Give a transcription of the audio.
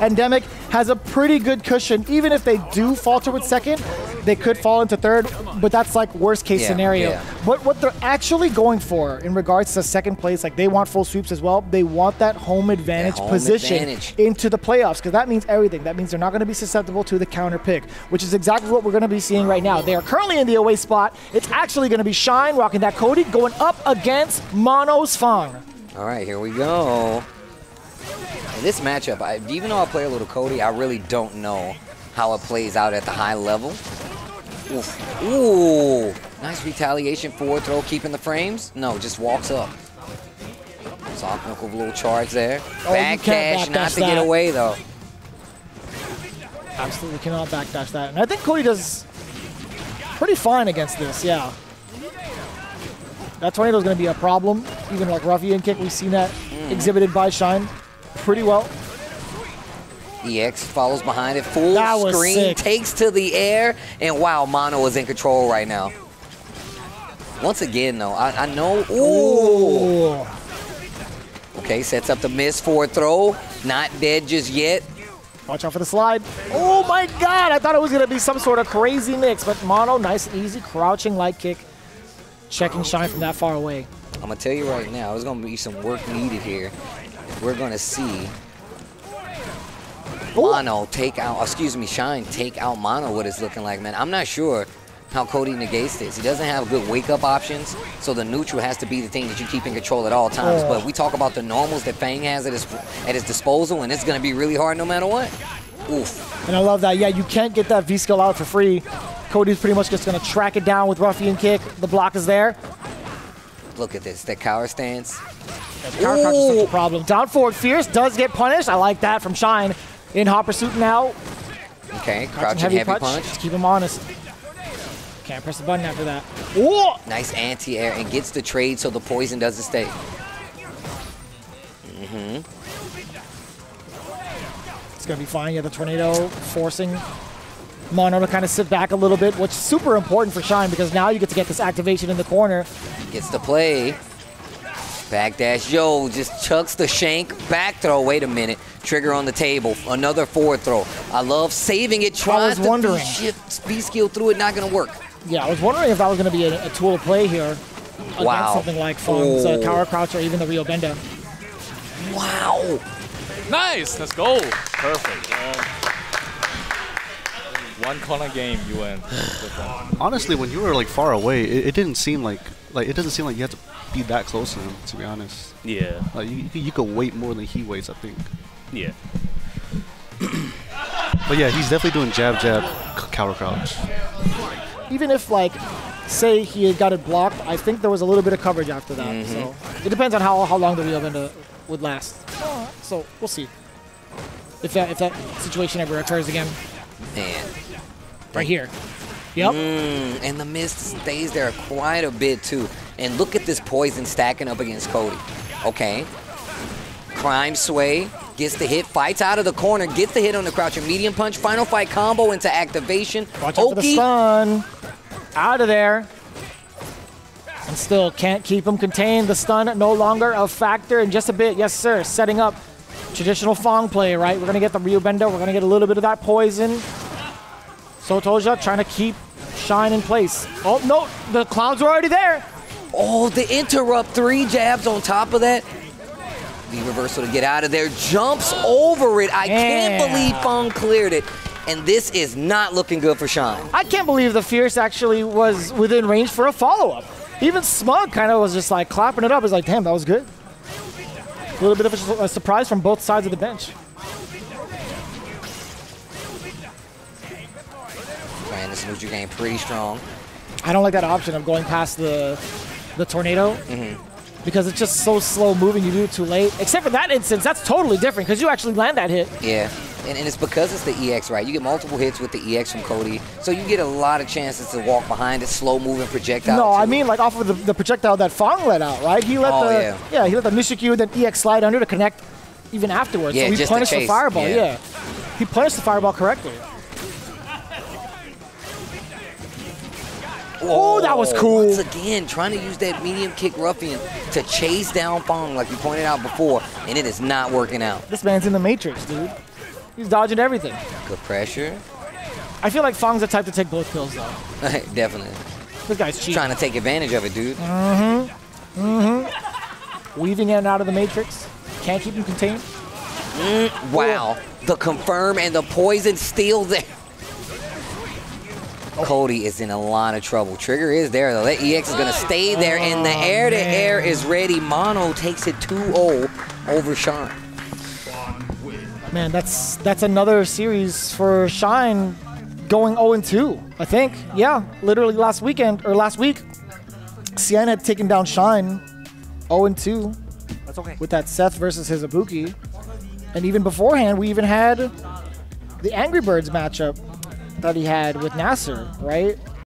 Endemic has a pretty good cushion. Even if they do falter with second, they could fall into third, but that's like worst case Yeah, scenario. yeah. But what they're actually going for in regards to second place, like they want full sweeps as well. They want that home advantage home position advantage. into the playoffs because that means everything. That means they're not going to be susceptible to the counter pick, which is exactly what we're going to be seeing right now. They are currently in the away spot. It's actually going to be Shine rocking that Cody going up against Mono's Fang. All right, here we go. This matchup, I, even though I play a little Cody, I really don't know how it plays out at the high level. Oof. Ooh, nice retaliation forward throw, keeping the frames. No, just walks up. Soft knuckle little charge there. Oh, can't cash, not to get away though. Absolutely cannot backdash that. And I think Cody does pretty fine against this, yeah. That tornado is going to be a problem. Even like ruffian kick, we've seen that Mm. exhibited by Shine pretty well. EX follows behind it, full That was screen, sick. takes to the air, and wow, Mono is in control right now. Once again, though, I, I know. Ooh. Ooh. Okay, sets up the miss forward throw. Not dead just yet. Watch out for the slide. Oh my god, I thought it was going to be some sort of crazy mix, but Mono, nice and easy, crouching light kick, checking Shine from that far away. I'm gonna tell you right now, there's gonna be some work needed here. We're gonna see Ooh. Mono take out, excuse me, Shine take out Mono. What it's looking like, man. I'm not sure how Cody negates this. He doesn't have good wake-up options, so the neutral has to be the thing that you keep in control at all times. But we talk about the normals that Fang has at his at his disposal, and it's gonna be really hard no matter what. Oof. And I love that. Yeah, you can't get that V skill out for free. Cody's pretty much just going to track it down with ruffian kick. The block is there. Look at this, that cower stance. Crouch is such a problem. Down forward, Fierce does get punished. I like that from Shine. In hot pursuit now. Okay, Crouching crouching heavy, heavy, punch. punch. Just keep him honest. Can't press the button after that. Ooh! Nice anti-air and gets the trade so the poison doesn't stay. Mm-hmm. It's going to be fine. Yeah, the tornado forcing Mono to kind of sit back a little bit, which is super important for Shine because now you get to get this activation in the corner. Gets the play. Backdash Yo just chucks the shank. Back throw. Wait a minute. Trigger on the table. Another forward throw. I love saving it. Trying was to shift V skill through it. Not gonna work. Yeah, I was wondering if that was going to be a, a tool of play here against Wow. something like Fong's uh, Oh. Tower Crouch or even the Ryobenda. Wow. Nice, let's go. Perfect. man. One corner game, you win. Honestly, when you were like far away, it, it didn't seem like like it doesn't seem like you had to be that close to him. To be honest, Yeah, like you, you could wait more than he waits. I think. yeah. But yeah, he's definitely doing jab jab c- counter crouch. Even if, like, say he had got it blocked, I think there was a little bit of coverage after that. Mm-hmm. So it depends on how, how long the Ryobenda would last. So we'll see. If that, if that situation ever occurs again. Man. Right here. Yep. Mm, and the mist stays there quite a bit too. And look at this poison stacking up against Cody. Okay. Crime sway gets the hit, fights out of the corner, gets the hit on the crouching medium punch, final fight combo into activation. Watch out for the stun. Out of there. And still can't keep him contained. The stun no longer a factor in just a bit. Yes, sir. Setting up traditional Fong play, right? We're going to get the Ryobenda. We're going to get a little bit of that poison. Sotoja trying to keep Shine in place. Oh, no. The clouds were already there. Oh, the interrupt three jabs on top of that. The reversal to get out of there. Jumps over it. I can't believe Fong cleared it. And this is not looking good for Shine. I can't believe the Fierce actually was within range for a follow-up. Even Smug kind of was just like clapping it up. It's like, damn, that was good. A little bit of a, a surprise from both sides of the bench. Man, this neutral game pretty strong. I don't like that option of going past the the tornado mm-hmm. because it's just so slow moving. You do it too late. Except for that instance, that's totally different because you actually land that hit. Yeah, and, and it's because it's the EX, right? You get multiple hits with the EX from Cody, so you get a lot of chances to walk behind it, slow moving projectile. no, I mean like off of the, the projectile that Fong let out, right? He let Oh, the yeah. he let the Nishikyu then EX slide under to connect even afterwards. Yeah, so he punished the chase, fireball. yeah. Yeah. he punished the fireball correctly. Oh, that was cool. Once again, trying to use that medium kick ruffian to chase down Fong, like you pointed out before, and it is not working out. This man's in the matrix, dude. He's dodging everything. Good pressure. I feel like Fong's the type to take both kills though. Definitely. This guy's cheating. Trying to take advantage of it, dude. Mm-hmm. Mm-hmm. Weaving in and out of the matrix. Can't keep him contained. Wow. The confirm and the poison steal there. Cody is in a lot of trouble. Trigger is there though. That EX is gonna stay there, and the air to air is ready. Mono takes it 2-0 over Shine. Man, that's that's another series for Shine going 0 2. I think. Yeah, literally last weekend or last week, Cien had taken down Shine 0 2 That's okay. with that Seth versus his Ibuki. And even beforehand, we even had the Angry Birds matchup that he had with Nasser, right?